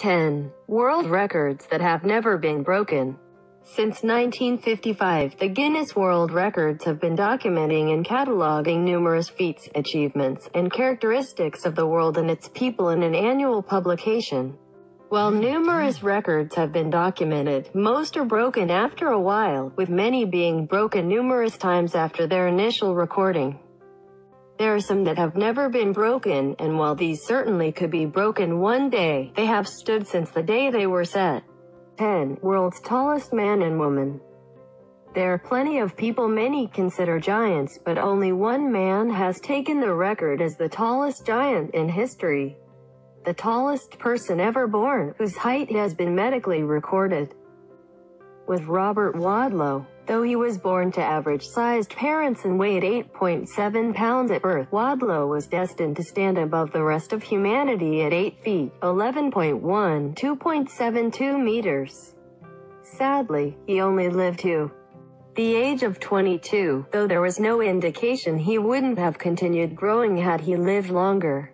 10. World records that have never been broken. Since 1955, the Guinness World Records have been documenting and cataloging numerous feats, achievements, and characteristics of the world and its people in an annual publication. While numerous records have been documented, most are broken after a while, with many being broken numerous times after their initial recording. There are some that have never been broken, and while these certainly could be broken one day, they have stood since the day they were set. 10. World's tallest man and woman. There are plenty of people many consider giants, but only one man has taken the record as the tallest giant in history the tallest person ever born, whose height has been medically recorded. Was Robert Wadlow. Though he was born to average-sized parents and weighed 8.7 pounds at birth, Wadlow was destined to stand above the rest of humanity at 8 feet, 11.1, 2.72 meters. Sadly, he only lived to the age of 22, though there was no indication he wouldn't have continued growing had he lived longer.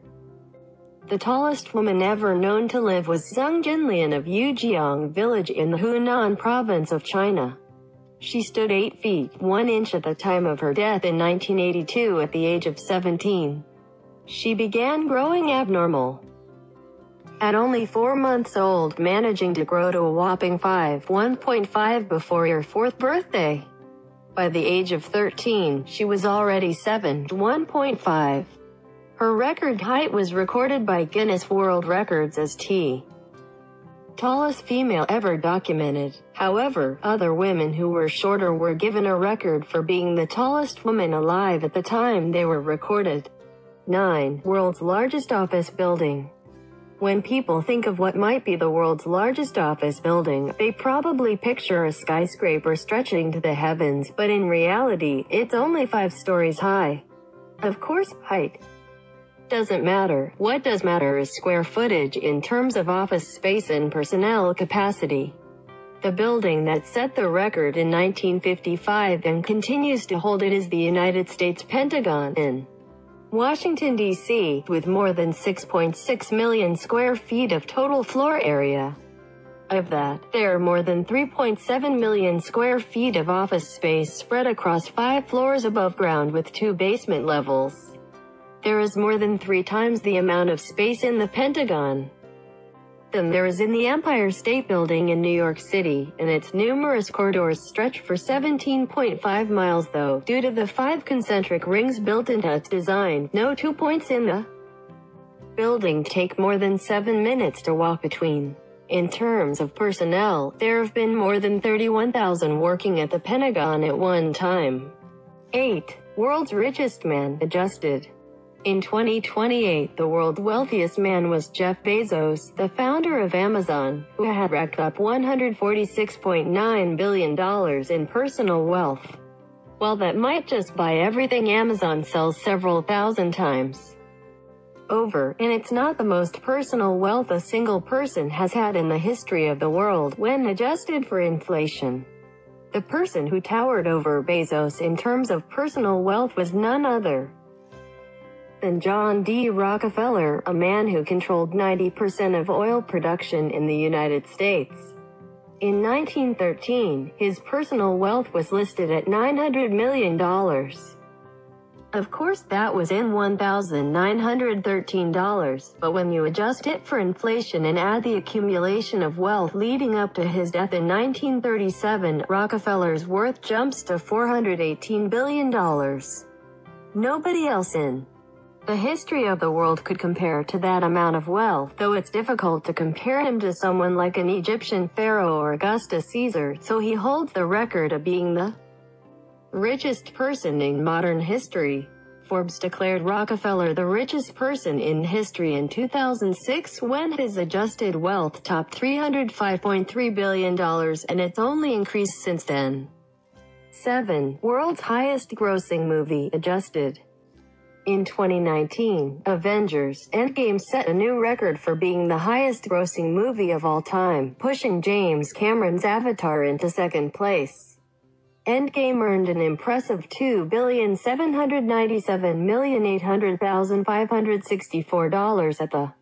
The tallest woman ever known to live was Zheng Jinlian of Yujiang village in the Hunan province of China. She stood 8 feet 1 inch at the time of her death in 1982 at the age of 17. She began growing abnormal. At only 4 months old, managing to grow to a whopping 5 1.5 before her fourth birthday. By the age of 13, she was already 7 1.5. Her record height was recorded by Guinness World Records as T. Tallest female ever documented. However, other women who were shorter were given a record for being the tallest woman alive at the time they were recorded. 9. World's largest office building. When people think of what might be the world's largest office building, they probably picture a skyscraper stretching to the heavens, but in reality, it's only five stories high. Of course, height doesn't matter. What does matter is square footage in terms of office space and personnel capacity. The building that set the record in 1955 and continues to hold it is the United States Pentagon in Washington, D.C., with more than 6.6 million square feet of total floor area. Of that, there are more than 3.7 million square feet of office space spread across five floors above ground with two basement levels. There is more than three times the amount of space in the Pentagon than there is in the Empire State Building in New York City, and its numerous corridors stretch for 17.5 miles though, due to the five concentric rings built into its design, no two points in the building take more than seven minutes to walk between. In terms of personnel, there have been more than 31,000 working at the Pentagon at one time. 8. World's richest man, adjusted. In 2028, the world's wealthiest man was Jeff Bezos, the founder of Amazon, who had racked up $146.9 billion in personal wealth. While that might just buy everything Amazon sells several thousand times over, and it's not the most personal wealth a single person has had in the history of the world when adjusted for inflation. The person who towered over Bezos in terms of personal wealth was none other than John D. Rockefeller, a man who controlled 90% of oil production in the United States. In 1913, his personal wealth was listed at $900 million. Of course that was in $1,913, but when you adjust it for inflation and add the accumulation of wealth leading up to his death in 1937, Rockefeller's worth jumps to $418 billion. Nobody else in the history of the world could compare to that amount of wealth, though it's difficult to compare him to someone like an Egyptian pharaoh or Augustus Caesar, so he holds the record of being the richest person in modern history. Forbes declared Rockefeller the richest person in history in 2006 when his adjusted wealth topped $305.3 billion and it's only increased since then. 7. World's highest grossing movie, adjusted. In 2019, Avengers Endgame set a new record for being the highest grossing movie of all time, pushing James Cameron's Avatar into second place. Endgame earned an impressive $2,797,800,564 at the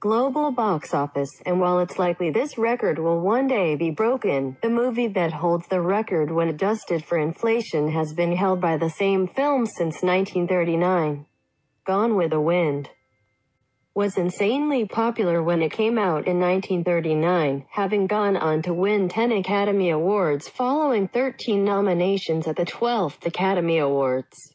global box office, and while it's likely this record will one day be broken, the movie that holds the record when adjusted for inflation has been held by the same film since 1939. Gone with the Wind was insanely popular when it came out in 1939, having gone on to win 10 Academy Awards following 13 nominations at the 12th Academy Awards.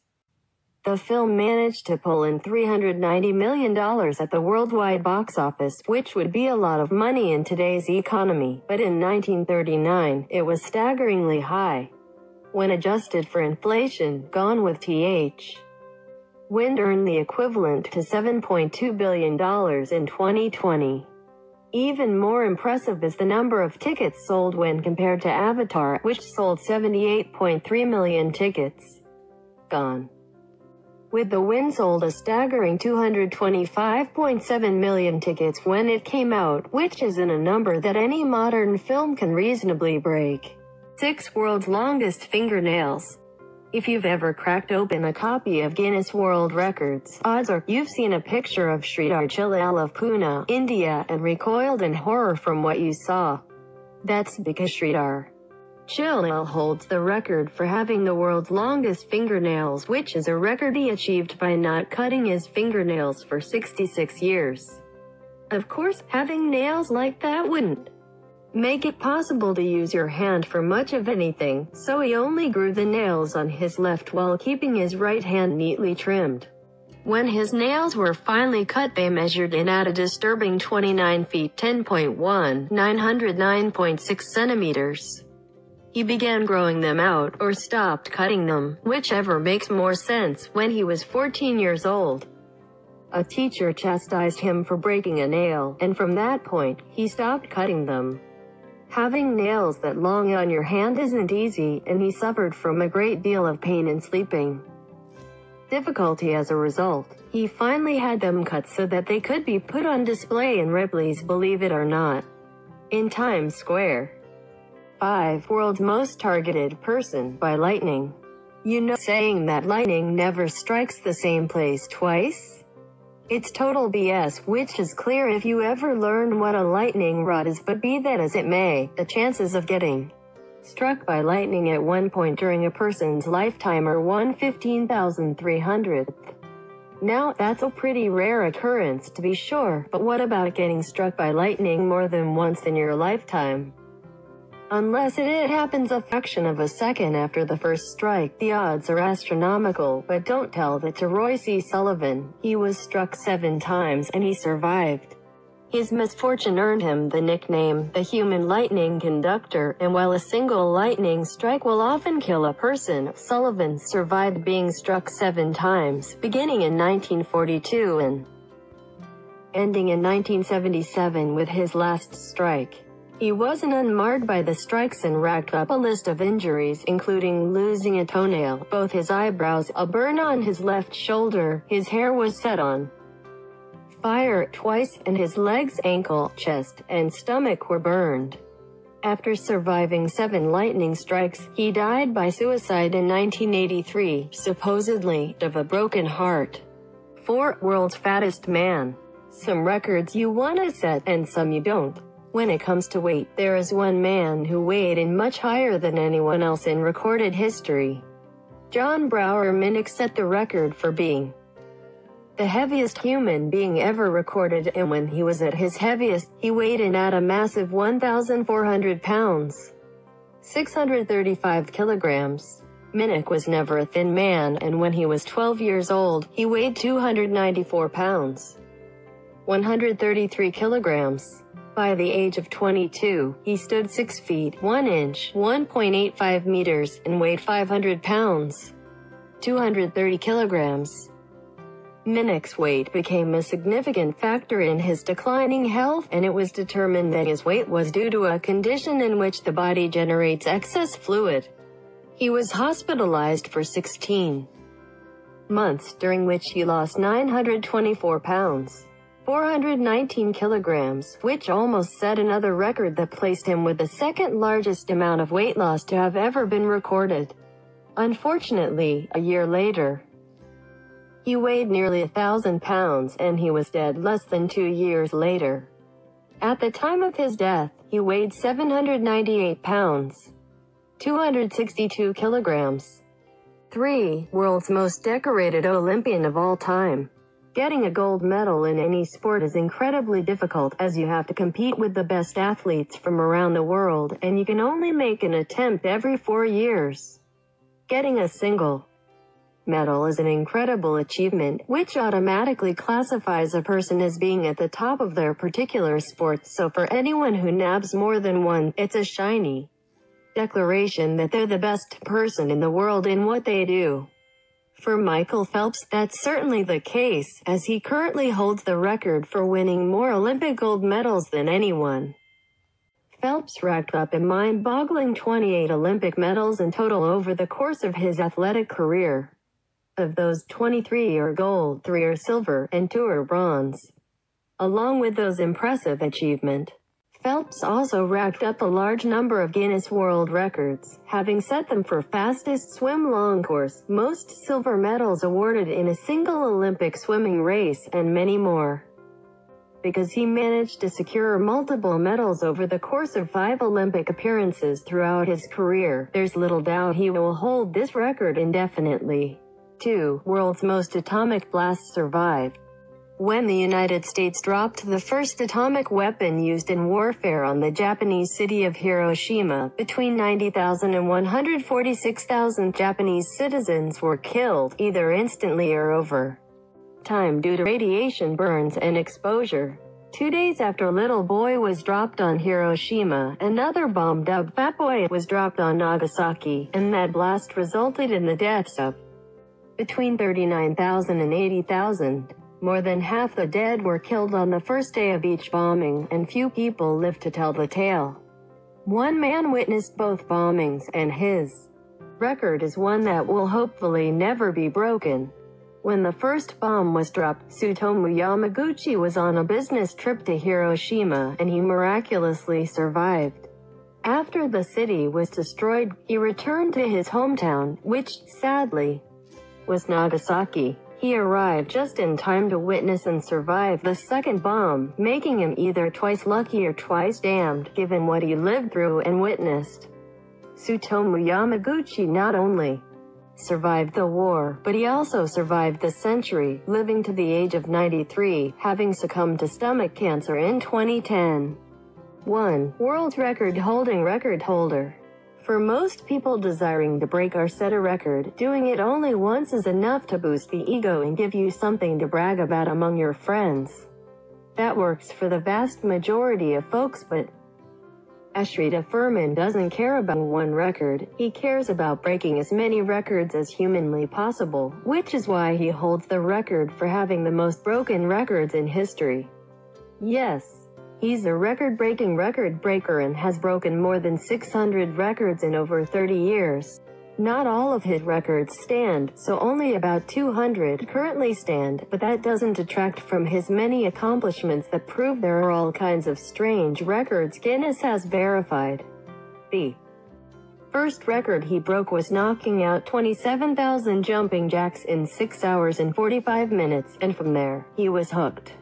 The film managed to pull in $390 million at the worldwide box office, which would be a lot of money in today's economy, but in 1939, it was staggeringly high. When adjusted for inflation, Gone with TH. Wind earned the equivalent to $7.2 billion in 2020. Even more impressive is the number of tickets sold when compared to Avatar, which sold 78.3 million tickets. Gone with The Wind sold a staggering 225.7 million tickets when it came out, which isn't a number that any modern film can reasonably break. 6 World's Longest Fingernails if you've ever cracked open a copy of Guinness World Records, odds are you've seen a picture of Sridhar Chillal of Pune, India, and recoiled in horror from what you saw. That's because Sridhar Chillal holds the record for having the world's longest fingernails which is a record he achieved by not cutting his fingernails for 66 years. Of course, having nails like that wouldn't make it possible to use your hand for much of anything, so he only grew the nails on his left while keeping his right hand neatly trimmed. When his nails were finally cut they measured in at a disturbing 29 feet 10.1, 909.6 centimeters. He began growing them out, or stopped cutting them, whichever makes more sense, when he was 14 years old. A teacher chastised him for breaking a nail, and from that point, he stopped cutting them. Having nails that long on your hand isn't easy, and he suffered from a great deal of pain in sleeping. Difficulty as a result, he finally had them cut so that they could be put on display in Ripley's Believe It or Not in Times Square. 5. World's most targeted person by lightning. You know saying that lightning never strikes the same place twice? It's total BS, which is clear if you ever learn what a lightning rod is, but be that as it may, the chances of getting struck by lightning at one point during a person's lifetime are 1 15,300. Now, that's a pretty rare occurrence to be sure, but what about getting struck by lightning more than once in your lifetime? Unless it happens a fraction of a second after the first strike, the odds are astronomical, but don't tell that to Roy C. Sullivan. He was struck seven times, and he survived. His misfortune earned him the nickname, the human lightning conductor, and while a single lightning strike will often kill a person, Sullivan survived being struck seven times, beginning in 1942 and ending in 1977 with his last strike. He wasn't unmarred by the strikes and racked up a list of injuries including losing a toenail, both his eyebrows, a burn on his left shoulder, his hair was set on fire twice, and his legs, ankle, chest, and stomach were burned. After surviving seven lightning strikes, he died by suicide in 1983, supposedly, of a broken heart. 4. World's Fattest Man. Some records you wanna set, and some you don't. When it comes to weight, there is one man who weighed in much higher than anyone else in recorded history. Jon Brower Minnoch set the record for being the heaviest human being ever recorded and when he was at his heaviest, he weighed in at a massive 1,400 pounds. 635 kilograms. Minnoch was never a thin man and when he was 12 years old, he weighed 294 pounds. 133 kilograms. By the age of 22, he stood 6 feet 1 inch 1.85 meters and weighed 500 pounds 230 kilograms. Minnoch's weight became a significant factor in his declining health, and it was determined that his weight was due to a condition in which the body generates excess fluid. He was hospitalized for 16 months, during which he lost 924 pounds. 419 kilograms, which almost set another record that placed him with the second largest amount of weight loss to have ever been recorded. Unfortunately, a year later, He weighed nearly a thousand pounds and he was dead less than two years later. At the time of his death, he weighed 798 pounds, 262 kilograms. 3. World's most decorated Olympian of all time. Getting a gold medal in any sport is incredibly difficult as you have to compete with the best athletes from around the world and you can only make an attempt every four years. Getting a single medal is an incredible achievement, which automatically classifies a person as being at the top of their particular sport. So for anyone who nabs more than one, it's a shiny declaration that they're the best person in the world in what they do. For Michael Phelps, that's certainly the case, as he currently holds the record for winning more Olympic gold medals than anyone. Phelps racked up a mind-boggling 28 Olympic medals in total over the course of his athletic career. Of those, 23 are gold, 3 are silver, and 2 are bronze. Along with those impressive achievements, Phelps also racked up a large number of Guinness World Records, having set them for fastest swim long course, most silver medals awarded in a single Olympic swimming race, and many more. Because he managed to secure multiple medals over the course of five Olympic appearances throughout his career, there's little doubt he will hold this record indefinitely. 2. World's most atomic blasts survived. When the United States dropped the first atomic weapon used in warfare on the Japanese city of Hiroshima, between 90,000 and 146,000 Japanese citizens were killed, either instantly or over time due to radiation burns and exposure. Two days after Little Boy was dropped on Hiroshima, another bomb dubbed Fat Boy was dropped on Nagasaki, and that blast resulted in the deaths of between 39,000 and 80,000. More than half the dead were killed on the first day of each bombing, and few people lived to tell the tale. One man witnessed both bombings, and his record is one that will hopefully never be broken. When the first bomb was dropped, Tsutomu Yamaguchi was on a business trip to Hiroshima, and he miraculously survived. After the city was destroyed, he returned to his hometown, which, sadly, was Nagasaki. He arrived just in time to witness and survive the second bomb, making him either twice lucky or twice damned, given what he lived through and witnessed. Tsutomu Yamaguchi not only survived the war, but he also survived the century, living to the age of 93, having succumbed to stomach cancer in 2010. 1. World record holding record holder. For most people desiring to break or set a record, doing it only once is enough to boost the ego and give you something to brag about among your friends. That works for the vast majority of folks but Ashrita Furman doesn't care about one record, he cares about breaking as many records as humanly possible, which is why he holds the record for having the most broken records in history. Yes, He's a record-breaking record breaker and has broken more than 600 records in over 30 years. Not all of his records stand, so only about 200 currently stand, but that doesn't detract from his many accomplishments that prove there are all kinds of strange records Guinness has verified. B. first record he broke was knocking out 27,000 jumping jacks in 6 hours and 45 minutes, and from there, he was hooked.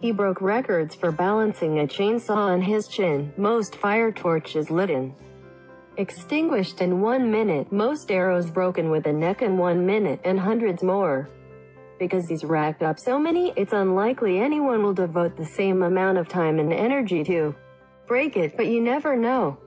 He broke records for balancing a chainsaw on his chin, most fire torches lit in. Extinguished in one minute, most arrows broken with a neck in one minute, and hundreds more. Because he's racked up so many, it's unlikely anyone will devote the same amount of time and energy to break it, but you never know.